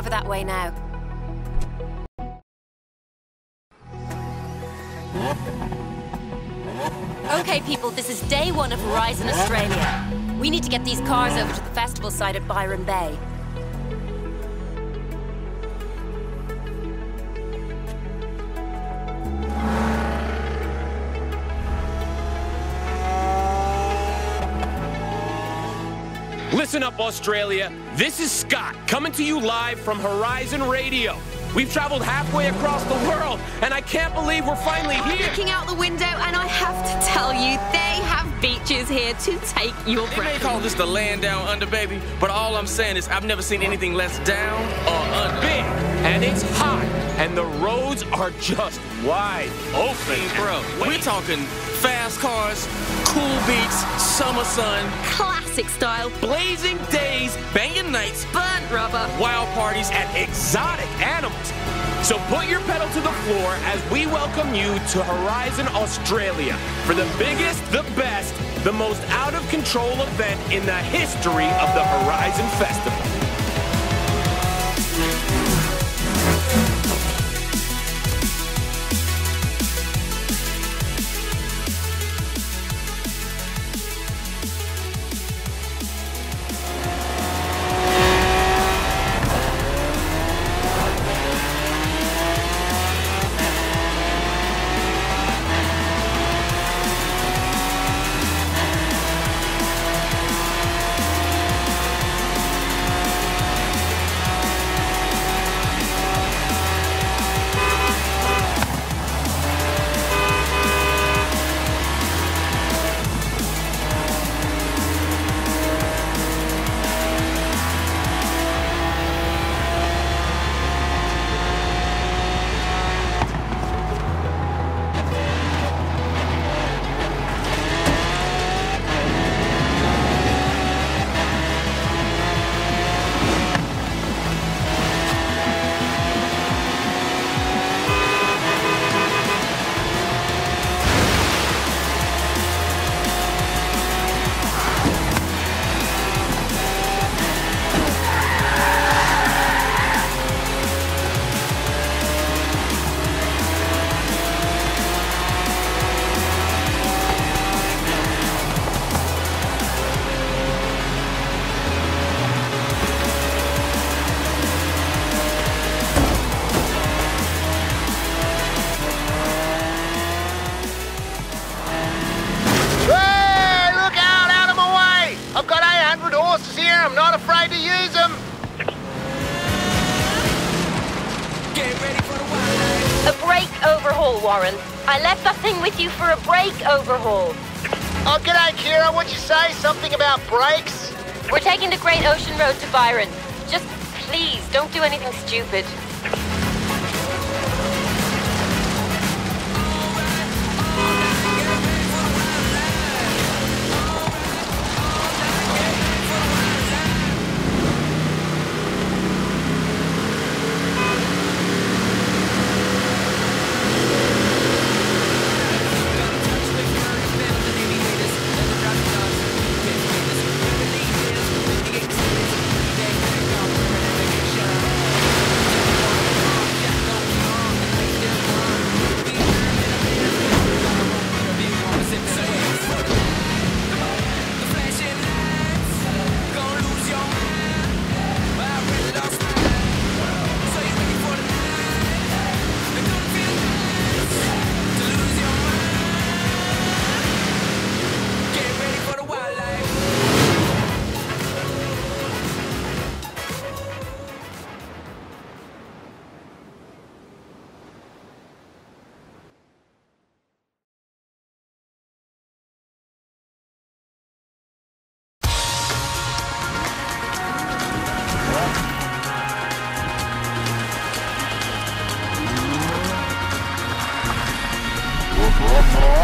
over that way now. Okay, people, this is day one of Horizon Australia. We need to get these cars over to the festival site at Byron Bay. Listen up, Australia. This is Scott coming to you live from Horizon Radio. We've traveled halfway across the world, and I can't believe we're finally I'm here. looking out the window, and I have to tell you, they have beaches here to take your breath. They may breath. call this the land down under, baby, but all I'm saying is I've never seen anything less down or under. Big, and it's hot, and the roads are just wide open. Bro, we're talking fast cars, cool beats, summer sun, Classic style, Blazing days, banging nights, burnt rubber. wild parties, and exotic animals. So put your pedal to the floor as we welcome you to Horizon Australia for the biggest, the best, the most out of control event in the history of the Horizon Festival. Overhaul, Warren. I left that thing with you for a brake overhaul. Oh, g'day, Kira, what'd you say? Something about brakes? We're taking the Great Ocean Road to Byron. Just please, don't do anything stupid. more.